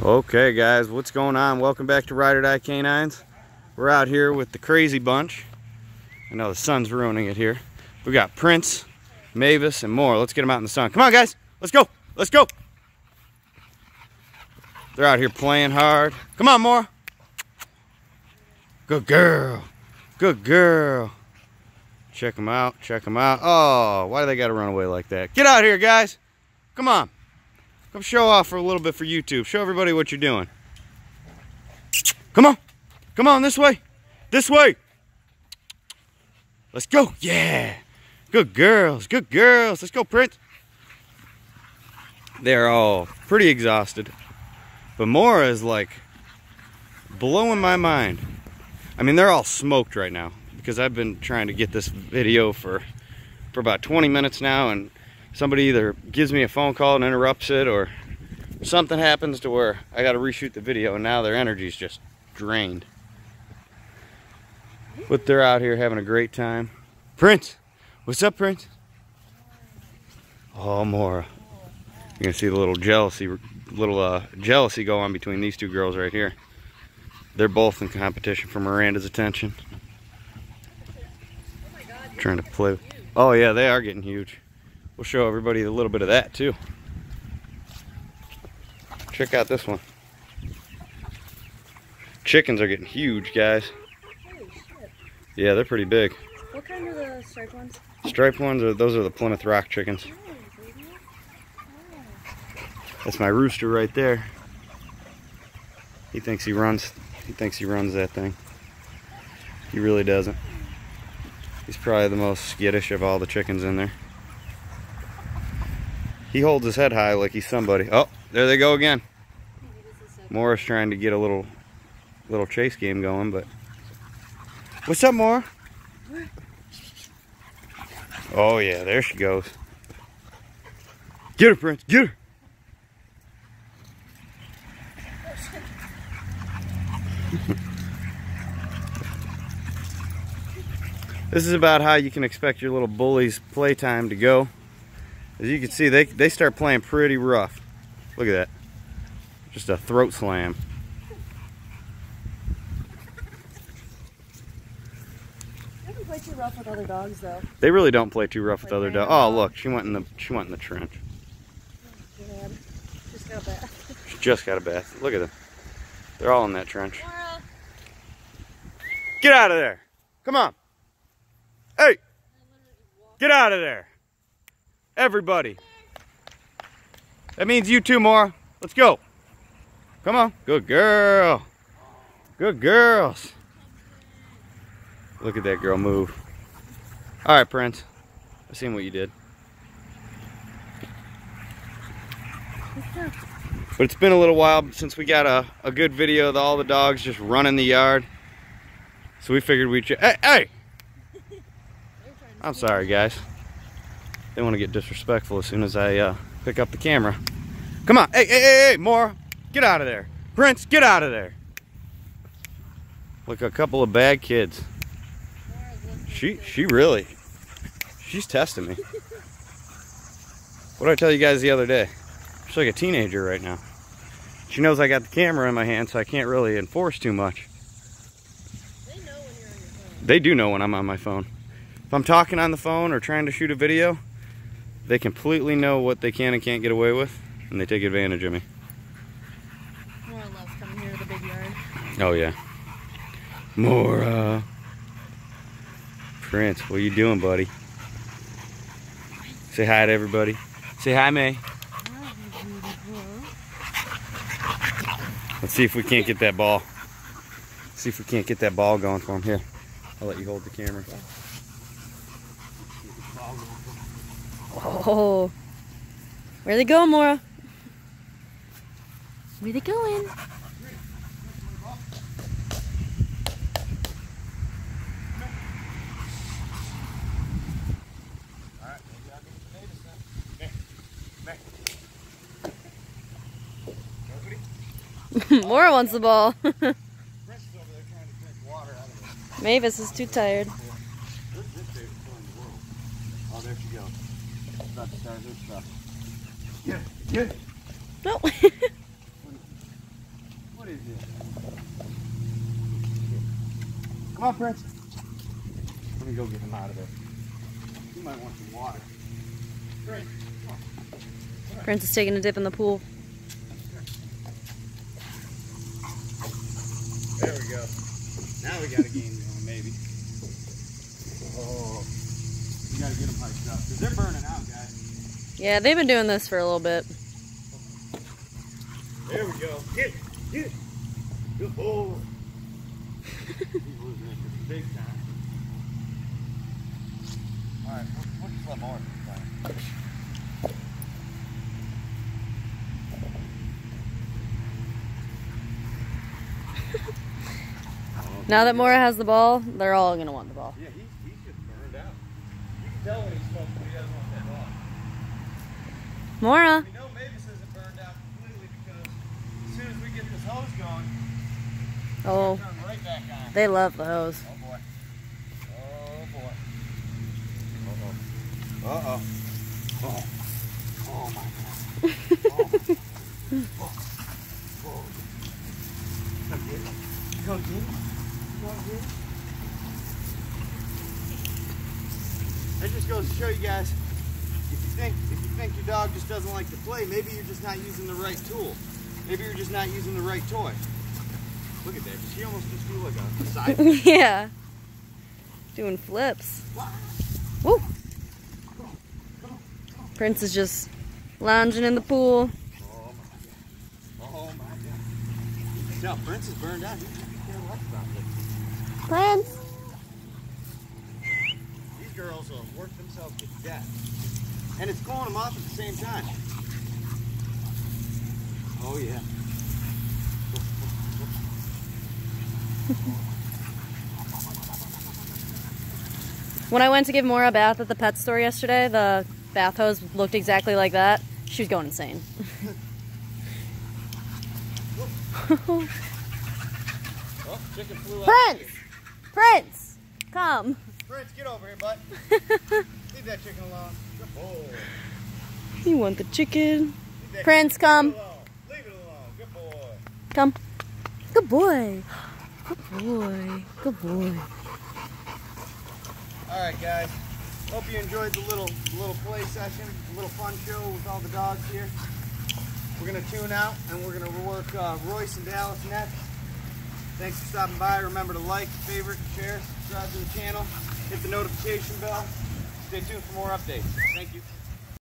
Okay guys, what's going on? Welcome back to Ride or Die Canines. We're out here with the crazy bunch. I know the sun's ruining it here. We got Prince, Mavis, and more. Let's get them out in the sun. Come on guys, let's go, let's go. They're out here playing hard. Come on, more. Good girl, good girl. Check them out, check them out. Oh, why do they gotta run away like that? Get out here guys, come on. Come show off for a little bit for YouTube. Show everybody what you're doing. Come on. Come on, this way. This way. Let's go. Yeah. Good girls. Good girls. Let's go, Prince. They're all pretty exhausted. But Moira is like blowing my mind. I mean, they're all smoked right now because I've been trying to get this video for for about 20 minutes now and somebody either gives me a phone call and interrupts it or something happens to where I got to reshoot the video and now their energy's just drained. But they're out here having a great time. Prince, what's up, Prince? Oh, Moira. You can see the little jealousy, little uh, jealousy go on between these two girls right here. They're both in competition for Miranda's attention. Trying to play. Oh yeah, they are getting huge. We'll show everybody a little bit of that too. Check out this one. Chickens are getting huge, guys. Yeah, they're pretty big. What kind are the striped ones? Striped ones are those are the Plymouth Rock chickens. Oh, oh. That's my rooster right there. He thinks he runs he thinks he runs that thing. He really doesn't. He's probably the most skittish of all the chickens in there. He holds his head high like he's somebody. Oh, there they go again. Moira's trying to get a little little chase game going, but what's up, Moira? Oh yeah, there she goes. Get her, Prince, get her. this is about how you can expect your little bullies playtime to go. As you can see, they, they start playing pretty rough. Look at that. Just a throat slam. They don't play too rough with other dogs, though. They really don't play too rough with other dogs. Oh, look, she went in the she went in the trench. Man, just got back. She just got a bath. Look at them. They're all in that trench. Get out of there. Come on. Hey. Get out of there. Everybody. That means you too, Moira. Let's go. Come on. Good girl. Good girls. Look at that girl move. All right, Prince. I seen what you did. But it's been a little while since we got a, a good video of all the dogs just running the yard. So we figured we'd... Hey, hey! I'm sorry, guys. They want to get disrespectful as soon as I uh, pick up the camera. Come on. Hey, hey, hey, hey, more. Get out of there. Prince, get out of there. Look, a couple of bad kids. She, she really, she's testing me. What did I tell you guys the other day? She's like a teenager right now. She knows I got the camera in my hand, so I can't really enforce too much. They know when you're on your phone. They do know when I'm on my phone. If I'm talking on the phone or trying to shoot a video, they completely know what they can and can't get away with, and they take advantage of me. Moira loves coming here to the big yard. Oh yeah. Moira. Uh, Prince, what are you doing, buddy? Say hi to everybody. Say hi, May. Let's see if we can't get that ball. See if we can't get that ball going for him. Here, I'll let you hold the camera. Oh. Where they going, Moira? Where they going? Moira wants the ball. Mavis is too tired. Oh, there she goes about to start this stuff. Yeah, yeah. No. what, is, what is this? Come on, Prince. Let me go get him out of there. You might want some water. Prince, Prince is taking a dip in the pool. Yeah, they've been doing this for a little bit. There we go. Get, get. Good boy. He's losing it big time. Alright, we'll, we'll let Mark. Now that Moira has the ball, they're all gonna want the ball. Yeah, he's, he's just burned out. You can tell when he's smoking when he doesn't want that ball. Moira, We know Mavis isn't burned out completely because as soon as we get this hose going, oh, turn right back on. they love the hose. Oh boy. Oh boy. Uh oh. Uh oh. Oh. Oh my god. Oh my god. Oh. Oh. Come get it. Come get it. Come get it. That just goes to show you guys, if you think if you think your dog just doesn't like to play, maybe you're just not using the right tool. Maybe you're just not using the right toy. Look at that. She almost just do like a side yeah. Doing flips. Woo. Prince is just lounging in the pool. Oh my god. Oh my god. Tell Prince is burned out. He doesn't care less about this. Prince. These girls will work themselves to death. And it's calling them off at the same time. Oh yeah. When I went to give Moira a bath at the pet store yesterday, the bath hose looked exactly like that. She was going insane. Oh, chicken flew out. Prince! Prince! Come. Prince, get over here, bud. Leave that chicken alone. You want the chicken? Prince, come. alone. Leave it alone. Good boy. Come. Good boy. Good boy. Good boy. All right, guys. Hope you enjoyed the little little play session, little fun show with all the dogs here. We're gonna tune out and we're gonna work uh, Royce and Dallas next. Thanks for stopping by. Remember to like, favorite, share, subscribe to the channel, hit the notification bell. Stay tuned for more updates. Thank you.